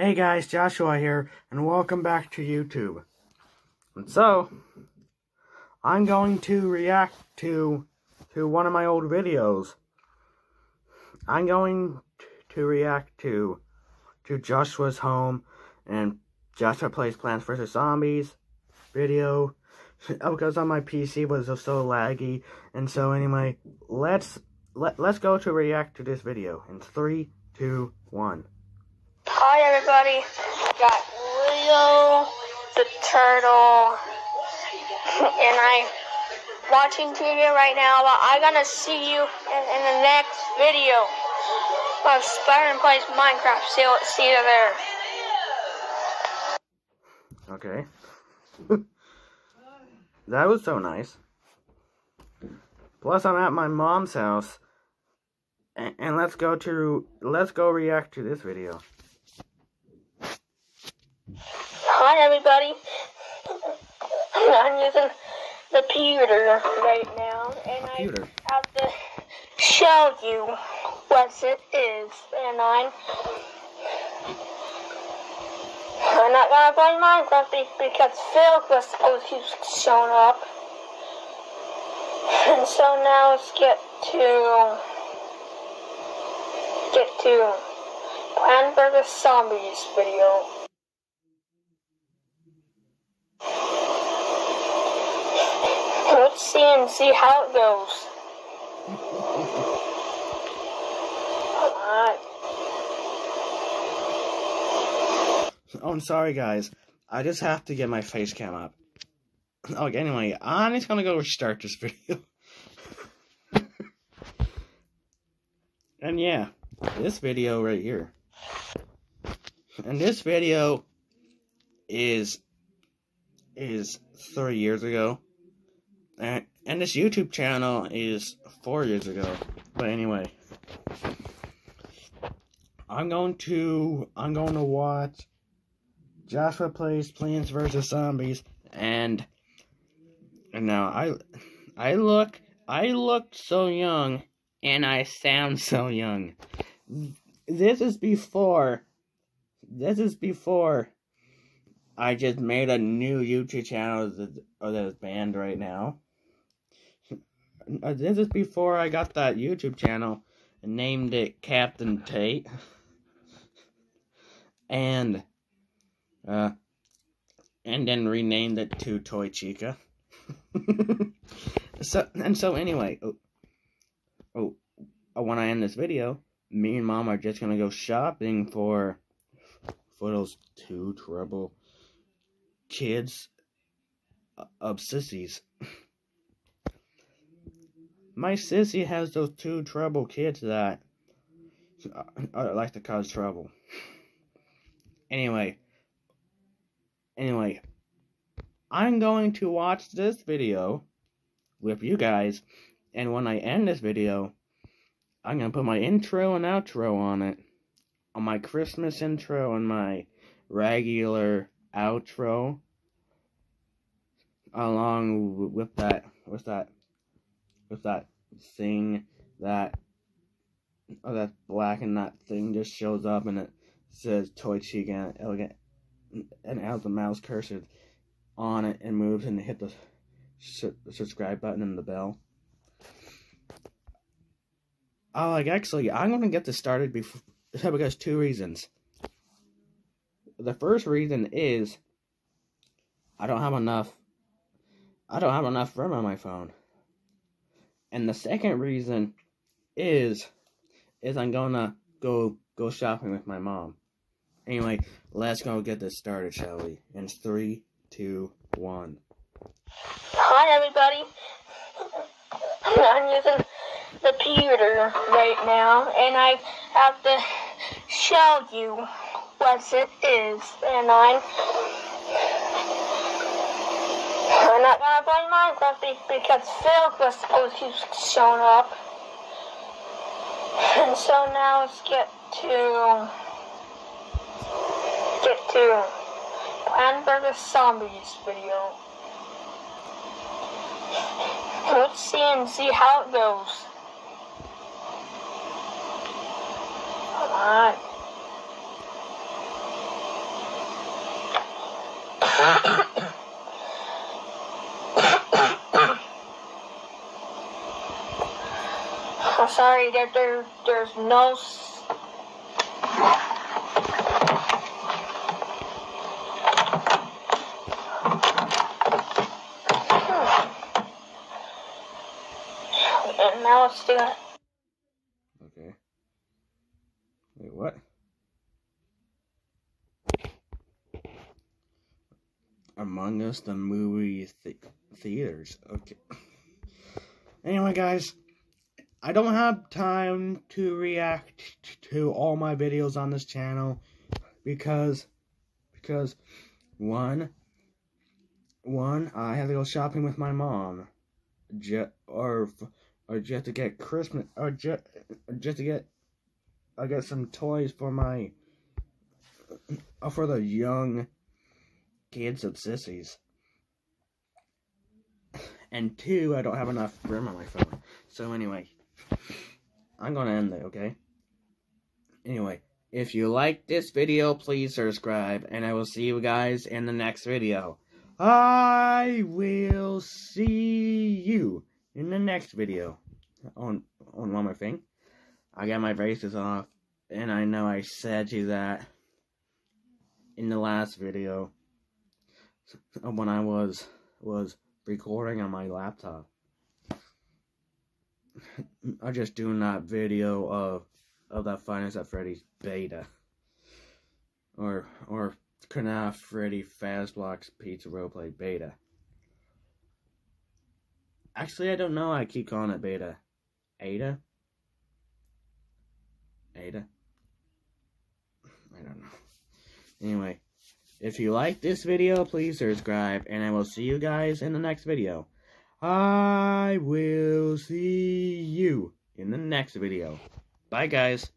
Hey guys, Joshua here, and welcome back to YouTube. And so, I'm going to react to to one of my old videos. I'm going to react to to Joshua's home and Joshua plays Plants vs Zombies video oh, because on my PC was so laggy. And so anyway, let's let let's go to react to this video in three, two, one. Hi everybody, got Leo the turtle, and I'm watching TV right now, but I'm gonna see you in, in the next video of Spider-Man Plays Minecraft. See, see you there. Okay. that was so nice. Plus, I'm at my mom's house, and, and let's go to let's go react to this video. Hi everybody, I'm using the computer right now, and I have to show you what it is, and I'm I'm not gonna play Minecraft be- because Phil was supposed to showing up. And so now let's get to get to Plan vs Zombies video. Let's see and see how it goes. Alright. Oh, I'm sorry, guys. I just have to get my face cam up. Okay, anyway, I'm just gonna go restart this video. and yeah, this video right here. And this video is is three years ago. And this YouTube channel is four years ago. But anyway. I'm going to I'm going to watch Joshua plays Plants vs Zombies, and and now I I look I look so young, and I sound so young. This is before. This is before. I just made a new YouTube channel that is banned right now. Uh, This is before I got that YouTube channel and named it Captain Tate. And uh, and then renamed it to Toy Chica. so and so anyway, oh, oh, oh, when I end this video, me and mom are just gonna go shopping for for those two trouble kids uh, of sissies. My sissy has those two trouble kids that uh, uh, like to cause trouble. Anyway, anyway, I'm going to watch this video with you guys, and when I end this video, I'm gonna put my intro and outro on it, on my Christmas intro and my regular outro, along with that, what's that, with that thing that, oh, that black and that thing just shows up and it says Toy Chica and elegant and it has the mouse cursor on it and moves and hit the su- subscribe button and the bell. Oh, like actually, I'm gonna get this started before because two reasons. The first reason is I don't have enough. I don't have enough room on my phone, and the second reason is is I'm gonna go go shopping with my mom. Anyway, let's go get this started, shall we? In three, two, one. Hi everybody. I'm using the computer right now, and I have to show you what it is, and I'm we're not gonna play Minecraft because Phil was supposed to show up. And so now let's get to get to Plan vs Zombies video. Let's see and see how it goes. Alright. sorry, there, there there's no. Hmm. Now let's do it. Okay. Wait, what? Among Us, the movie th- theaters. Okay. Anyway, guys, I don't have time to react to all my videos on this channel because because one one I have to go shopping with my mom, ju- or or just to get Christmas or just just to get I get some toys for my for the young kids of sissies. And two, I don't have enough room on my phone. So anyway, I'm gonna end it, okay? Anyway, if you like this video, please subscribe, and I will see you guys in the next video. I will see you in the next video. On on one more thing. I got my braces off, and I know I said you that in the last video when I was was recording on my laptop. I'm just doing that video of of that Five Nights at Freddy's beta, or or FNAF Freddy Fast Blocks Pizza Roleplay beta. Actually, I don't know. I keep calling it beta. Ada. Ada. I don't know. Anyway, if you like this video, please subscribe, and I will see you guys in the next video. I will see you in the next video. Bye, guys.